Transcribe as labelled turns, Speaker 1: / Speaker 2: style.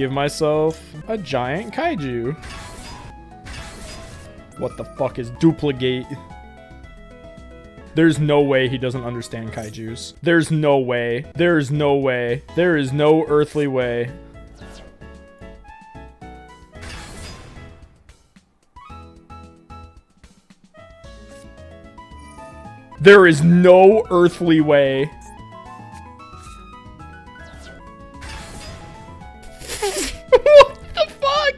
Speaker 1: give myself a giant kaiju. What the fuck is duplicate? There's no way he doesn't understand kaijus. There's no way. There is no way. There is no earthly way. There is no earthly way. what the fuck?